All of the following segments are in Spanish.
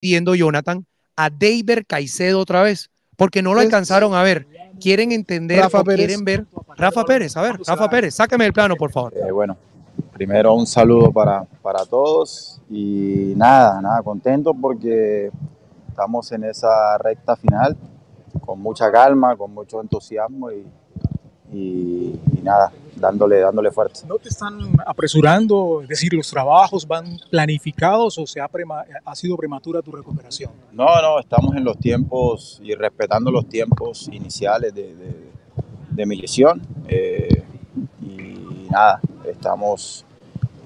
pidiendo Jonathan a David Caicedo otra vez, porque no lo alcanzaron a ver. Quieren entender Rafa o quieren ver. Rafa Pérez, a ver, Rafa Pérez, sáqueme el plano, por favor. Eh, bueno, primero un saludo para, para todos y nada, nada, contento porque estamos en esa recta final con mucha calma, con mucho entusiasmo y, y- y nada, dándole, dándole fuerza. ¿No te están apresurando? Es decir, ¿los trabajos van planificados o se ha, prema- ha sido prematura tu recuperación? No, no, estamos en los tiempos y respetando los tiempos iniciales de, de- de mi lesión. eh, y nada, estamos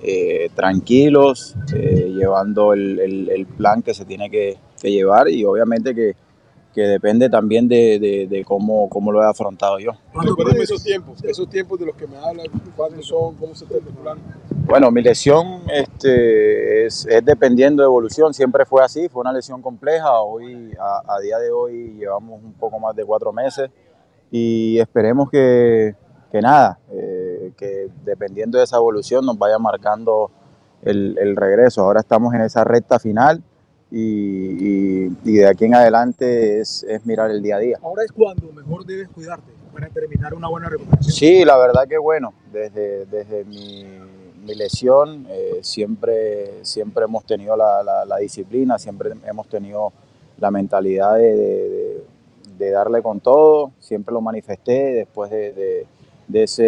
eh, tranquilos, eh, llevando el, el- el plan que se tiene que, que llevar y obviamente que, que depende también de, de- de cómo, cómo lo he afrontado yo. Recuérdame esos tiempos, esos tiempos de los que me hablan, cuándo son, cómo se está calculando. Bueno, mi lesión este, es, es dependiendo de evolución, siempre fue así, fue una lesión compleja, hoy a, a día de hoy llevamos un poco más de cuatro meses y esperemos que, que nada, eh, que dependiendo de esa evolución nos vaya marcando el, el regreso. Ahora estamos en esa recta final y, y- y de aquí en adelante es, es mirar el día a día. Ahora es cuando mejor debes cuidarte para terminar una buena recuperación. Sí, la verdad que bueno, desde, desde mi, mi lesión eh, siempre, siempre hemos tenido la, la- la disciplina, siempre hemos tenido la mentalidad de, de- darle con todo, siempre lo manifesté después de, de- de ese,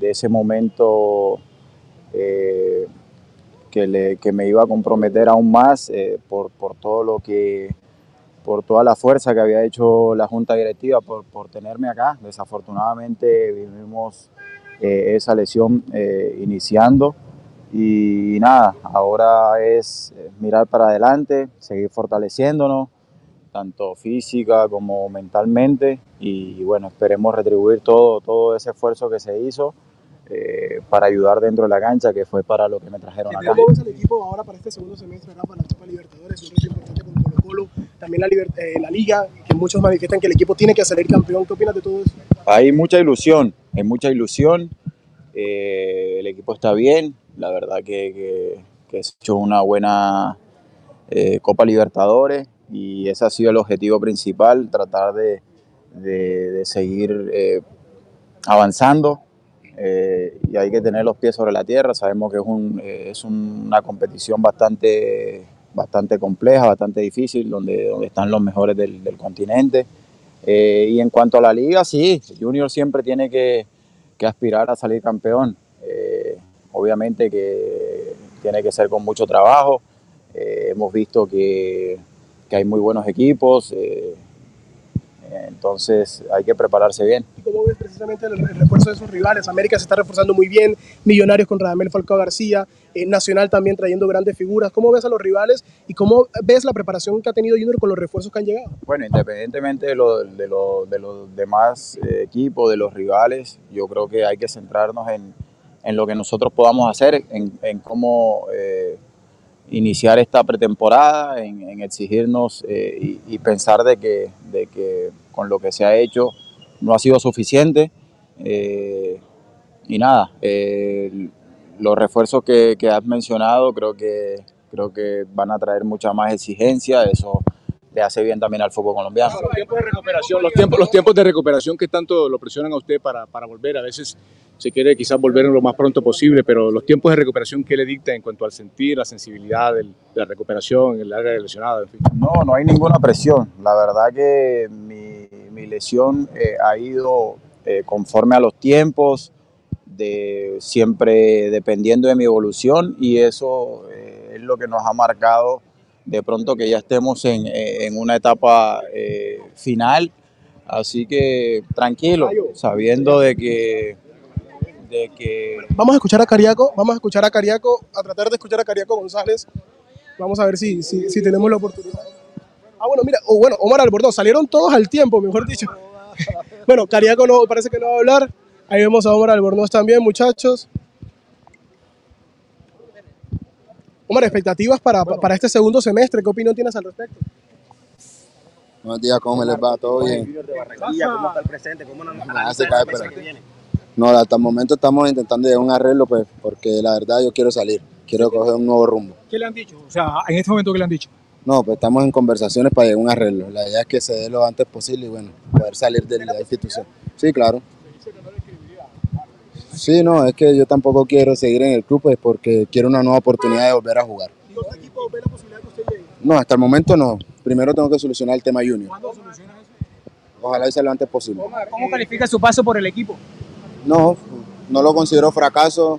de ese momento eh, que, le- que me iba a comprometer aún más eh, por, por todo lo que por toda la fuerza que había hecho la junta directiva por, por tenerme acá. Desafortunadamente vivimos eh, esa lesión eh, iniciando y nada, ahora es mirar para adelante, seguir fortaleciéndonos, tanto física como mentalmente y bueno, esperemos retribuir todo, todo ese esfuerzo que se hizo eh, para ayudar dentro de la cancha, que fue para lo que me trajeron acá. ¿Cómo ves al equipo ahora para este segundo semestre, Rafa, la Copa Libertadores, un reto importante con Colo Colo, también la, eh, la Liga, que muchos manifiestan que el equipo tiene que salir campeón? ¿Qué opinas de todo eso? Hay mucha ilusión, hay mucha ilusión. eh, el equipo está bien, la verdad que, que, que has hecho una buena eh, Copa Libertadores y ese ha sido el objetivo principal, tratar de, de- de seguir eh, avanzando. Eh, y hay que tener los pies sobre la tierra. Sabemos que es, un, eh, es una competición bastante, bastante compleja, bastante difícil, donde, donde están los mejores del, continente. Eh, y en cuanto a la liga, sí, Junior siempre tiene que, que aspirar a salir campeón. Obviamente que tiene que ser con mucho trabajo. Hemos visto que, que hay muy buenos equipos, entonces hay que prepararse bien. ¿Y cómo ves precisamente el, el refuerzo de esos rivales? América se está reforzando muy bien, Millonarios con Radamel Falcao García, eh, Nacional también trayendo grandes figuras. ¿Cómo ves a los rivales y cómo ves la preparación que ha tenido Junior con los refuerzos que han llegado? Bueno, independientemente de, lo- de, lo- de los demás eh, equipos, de los rivales, yo creo que hay que centrarnos en, en lo que nosotros podamos hacer, en, en cómo eh, iniciar esta pretemporada, en, exigirnos eh, y, y pensar de que, de que con lo que se ha hecho no ha sido suficiente. eh, y nada, eh, los refuerzos que, que has mencionado creo que, creo que van a traer mucha más exigencia, eso le hace bien también al fútbol colombiano. Los tiempos de recuperación, los tiempos, los tiempos de recuperación que tanto lo presionan a usted para, para volver, a veces se quiere quizás volver lo más pronto posible, pero los tiempos de recuperación que le dicta en cuanto al sentir, la sensibilidad de la recuperación, el área lesionada, en fin. No, no hay ninguna presión. La verdad que mi, mi lesión eh, ha ido eh, conforme a los tiempos, de, siempre dependiendo de mi evolución y eso eh, es lo que nos ha marcado de pronto que ya estemos en, eh, en una etapa eh, final. Así que tranquilo, sabiendo de que, de que Vamos a escuchar a Cariaco, vamos a escuchar a Cariaco, a tratar de escuchar a Cariaco González. Vamos a ver si, si, si tenemos la oportunidad. Ah, bueno, mira, o bueno, Omar Albornoz, salieron todos al tiempo, mejor dicho. bueno, Cariaco no, parece que no va a hablar. Ahí vemos a Omar Albornoz también, muchachos. Omar, expectativas para, para este segundo semestre, ¿qué opinión tienes al respecto? Buenos días, ¿cómo me les va? ¿Todo bien? ¿Cómo está el presente? ¿Cómo nos Nada, se cae, pero- No, hasta el momento estamos intentando llegar a un arreglo, pues, porque la verdad yo quiero salir, quiero coger un nuevo rumbo. ¿Qué le han dicho? O sea, en este momento, ¿qué le han dicho? No, pues estamos en conversaciones para llegar a un arreglo. La idea es que se dé lo antes posible y bueno, poder salir de la institución. Sí, claro. Sí, no, es que yo tampoco quiero seguir en el club pues, porque quiero una nueva oportunidad de volver a jugar. ¿Y otro equipo ve la posibilidad que usted llegue? No, hasta el momento no. Primero tengo que solucionar el tema junior. ¿Cuándo soluciona eso? Ojalá y sea lo antes posible. ¿Cómo califica su paso por el equipo? No, no lo considero fracaso.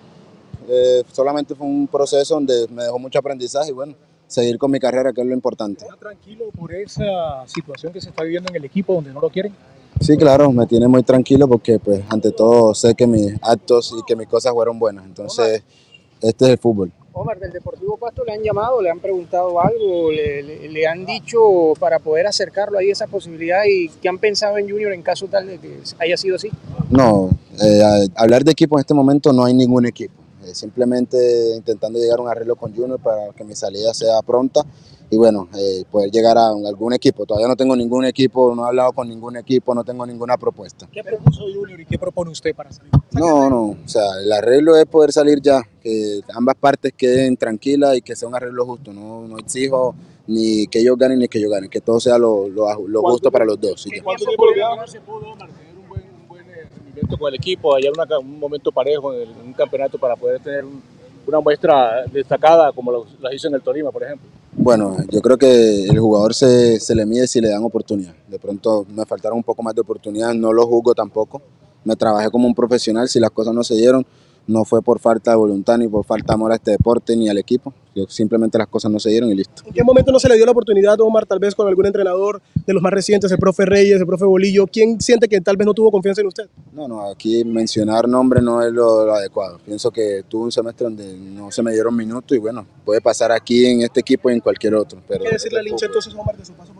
eh, solamente fue un proceso donde me dejó mucho aprendizaje y bueno, seguir con mi carrera, que es lo importante. ¿Está tranquilo por esa situación que se está viviendo en el equipo donde no lo quieren? Sí, claro, me tiene muy tranquilo porque pues ante todo sé que mis actos y que mis cosas fueron buenas. Entonces, este es el fútbol. Omar, del Deportivo Pasto le han llamado, le han preguntado algo, le, le- le han dicho para poder acercarlo ahí esa posibilidad y qué han pensado en Junior en caso tal de que haya sido así. No, eh, hablar de equipo en este momento no hay ningún equipo. Eh, simplemente intentando llegar a un arreglo con Junior para que mi salida sea pronta y bueno, eh, poder llegar a algún equipo. Todavía no tengo ningún equipo, no he hablado con ningún equipo, no tengo ninguna propuesta. ¿Qué propuso Junior y qué propone usted para salir? No, no, o sea, el arreglo es poder salir ya, que ambas partes queden tranquilas y que sea un arreglo justo. No, no exijo ni que ellos ganen ni que yo gane, que todo sea lo, lo- lo justo para los dos. y. ¿Cuánto tiempo se pudo Omar, tener un buen, un buen eh, rendimiento con el equipo, hallar una- un momento parejo en, un campeonato para poder tener un- una muestra destacada como lo- las hizo en el Tolima, por ejemplo? Bueno, yo creo que el jugador se, se le mide si le dan oportunidad. De pronto me faltaron un poco más de oportunidad, no lo juzgo tampoco. Me trabajé como un profesional, si las cosas no se dieron, no fue por falta de voluntad ni por falta de amor a este deporte ni al equipo. Simplemente las cosas no se dieron y listo. ¿En qué momento no se le dio la oportunidad, Omar, tal vez con algún entrenador de los más recientes, el profe Reyes, el profe Bolillo? ¿Quién siente que tal vez no tuvo confianza en usted? No, no, aquí mencionar nombres no es lo, lo adecuado. Pienso que tuve un semestre donde no se me dieron minutos y bueno, puede pasar aquí en este equipo y en cualquier otro. Pero ¿Qué decirle al hincha entonces, Omar, de su paso?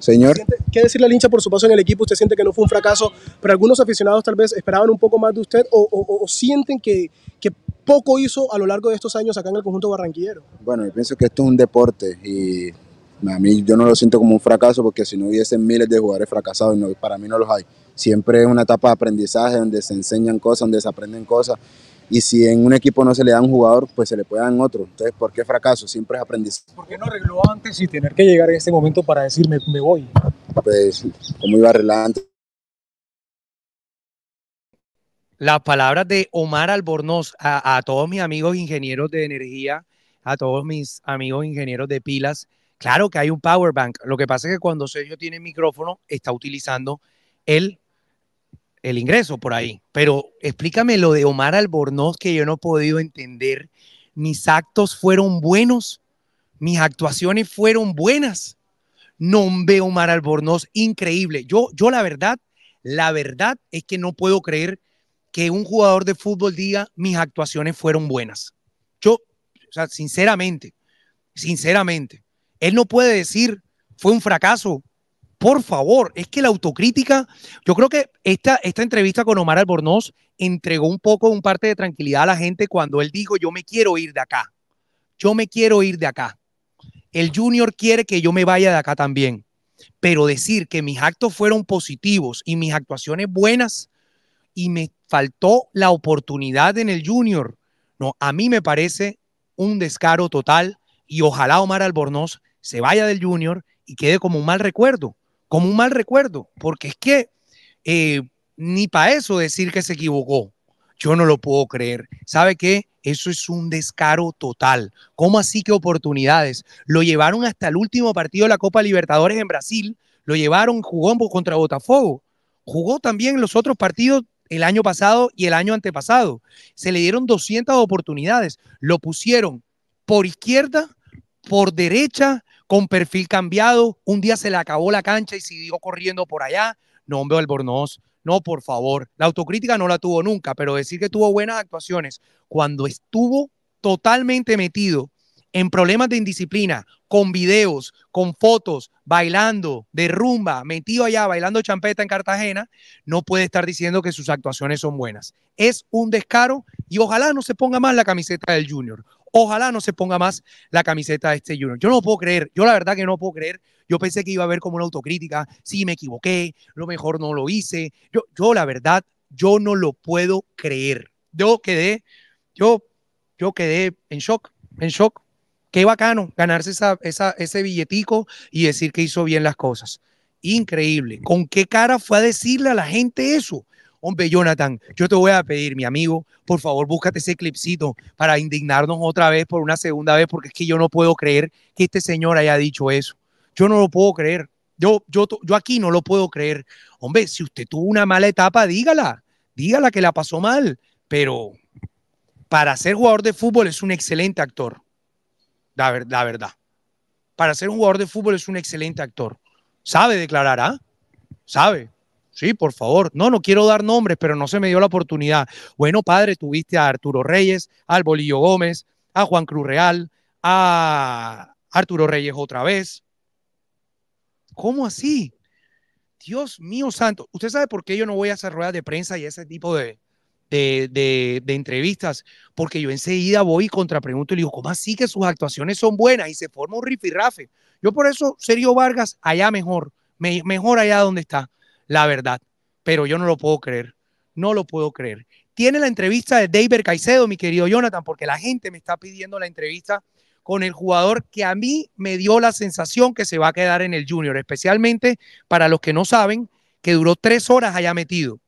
Señor. ¿Siente- ¿Qué decirle al hincha por su paso en el equipo? ¿Usted siente que no fue un fracaso, pero algunos aficionados tal vez esperaban un poco más de usted o, o- o sienten que, que poco hizo a lo largo de estos años acá en el conjunto barranquillero? Bueno, yo pienso que esto es un deporte y a mí yo no lo siento como un fracaso porque si no hubiesen miles de jugadores fracasados, no- para mí no los hay. Siempre es una etapa de aprendizaje donde se enseñan cosas, donde se aprenden cosas. Y si en un equipo no se le da a un jugador, pues se le puede dar en otro. Entonces, ¿por qué fracaso? Siempre es aprendizaje. ¿Por qué no arregló antes y tener que llegar en este momento para decirme me voy? Pues, como iba a arreglar antes. las palabras de Omar Albornoz a, a todos mis amigos ingenieros de energía, a todos mis amigos ingenieros de pilas. Claro que hay un power bank. Lo que pasa es que cuando Sergio tiene micrófono, está utilizando el, el ingreso por ahí. Pero explícame lo de Omar Albornoz que yo no he podido entender. Mis actos fueron buenos, mis actuaciones fueron buenas. Nombre Omar Albornoz, increíble. Yo, yo la verdad, la verdad es que no puedo creer que un jugador de fútbol diga mis actuaciones fueron buenas. Yo, o sea, sinceramente, sinceramente, él no puede decir fue un fracaso. Por favor, es que la autocrítica, yo creo que esta, esta entrevista con Omar Albornoz entregó un poco un parte de tranquilidad a la gente cuando él dijo yo me quiero ir de acá. Yo me quiero ir de acá. El junior quiere que yo me vaya de acá también. Pero decir que mis actos fueron positivos y mis actuaciones buenas, y me faltó la oportunidad en el junior. No, a mí me parece un descaro total y ojalá Omar Albornoz se vaya del junior y quede como un mal recuerdo, como un mal recuerdo, porque es que eh, ni para eso decir que se equivocó. Yo no lo puedo creer. ¿Sabe qué? Eso es un descaro total. ¿Cómo así que oportunidades? Lo llevaron hasta el último partido de la Copa Libertadores en Brasil, lo llevaron, jugó contra Botafogo, jugó también los otros partidos el año pasado y el año antepasado. Se le dieron 200 oportunidades. Lo pusieron por izquierda, por derecha, con perfil cambiado. Un día se le acabó la cancha y siguió corriendo por allá. No, hombre, Albornoz. No, por favor. La autocrítica no la tuvo nunca, pero decir que tuvo buenas actuaciones cuando estuvo totalmente metido en problemas de indisciplina, con videos, con fotos, bailando, de rumba, metido allá, bailando champeta en Cartagena, no puede estar diciendo que sus actuaciones son buenas. Es un descaro y ojalá no se ponga más la camiseta del Junior. Ojalá no se ponga más la camiseta de este Junior. Yo no puedo creer, yo la verdad que no puedo creer. Yo pensé que iba a haber como una autocrítica. Sí, me equivoqué, lo mejor no lo hice. Yo, yo la verdad, yo no lo puedo creer. Yo quedé, yo, yo quedé en shock, en shock qué bacano ganarse esa, ese billetico y decir que hizo bien las cosas. Increíble. ¿Con qué cara fue a decirle a la gente eso? Hombre, Jonathan, yo te voy a pedir, mi amigo, por favor, búscate ese clipcito para indignarnos otra vez por una segunda vez, porque es que yo no puedo creer que este señor haya dicho eso. Yo no lo puedo creer. Yo, yo, yo aquí no lo puedo creer. Hombre, si usted tuvo una mala etapa, dígala. Dígala que la pasó mal. Pero para ser jugador de fútbol es un excelente actor. La, verdad. Para ser un jugador de fútbol es un excelente actor. Sabe declarar, ¿ah? Sabe. Sí, por favor. No, no quiero dar nombres, pero no se me dio la oportunidad. Bueno, padre, tuviste a Arturo Reyes, al Bolillo Gómez, a Juan Cruz Real, a Arturo Reyes otra vez. ¿Cómo así? Dios mío santo. ¿Usted sabe por qué yo no voy a hacer ruedas de prensa y ese tipo de, de, entrevistas? Porque yo enseguida voy y contrapregunto y le digo, ¿cómo así que sus actuaciones son buenas? Y se forma un rifirrafe. Yo por eso, Sergio Vargas, allá mejor, mejor allá donde está la verdad, pero yo no lo puedo creer, no lo puedo creer. Tiene la entrevista de David Caicedo, mi querido Jonathan, porque la gente me está pidiendo la entrevista con el jugador que a mí me dio la sensación que se va a quedar en el Junior, especialmente para los que no saben que duró tres horas allá metido.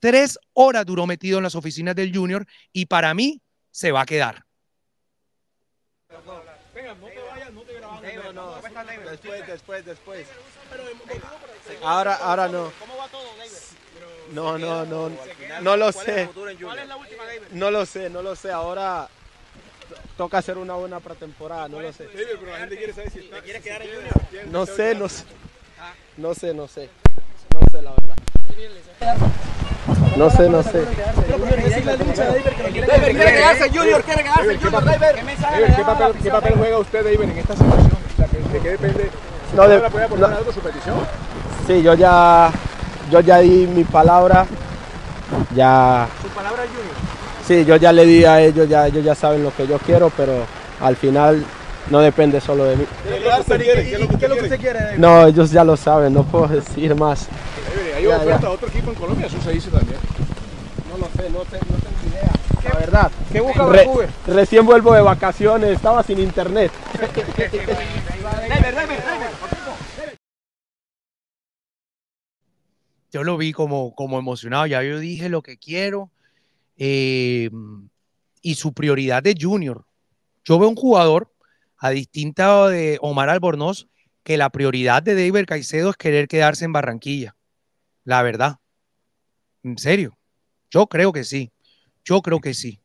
Tres horas duró metido en las oficinas del Junior y para mí se va a quedar. Después, después, después. Ahora, ahora no. ¿Cómo va todo, No, no, no, no lo sé. No lo sé, no lo sé. Ahora toca hacer una buena pretemporada, no lo sé. pero la gente quiere saber si está, quiere quedar en Junior. No sé, no sé. No sé, no sé. No sé la verdad. No sé, no sé. Quiere quedarse Junior, quiere quedarse Junior. ¿Qué papel juega usted, David, en esta situación? ¿De qué depende? No, de, ¿Le puede aportar algo su petición? Sí, yo ya, yo ya di mi palabra. Ya. ¿Su palabra Junior? Sí, yo ya le di a ellos, ya, ellos ya saben lo que yo quiero, pero al final no depende solo de mí. ¿Qué es lo que usted quiere? No, ellos ya lo saben, no puedo decir más. Hay oferta a otro equipo en Colombia, eso se dice también. No lo sé, no, te, no tengo. La verdad. ¿Qué busca Re, Recién vuelvo de vacaciones, estaba sin internet. yo lo vi como, como emocionado, ya yo dije lo que quiero eh, y su prioridad de Junior. Yo veo un jugador, a distinta de Omar Albornoz, que la prioridad de David Caicedo es querer quedarse en Barranquilla. La verdad. En serio. Yo creo que sí. Yo creo que sí.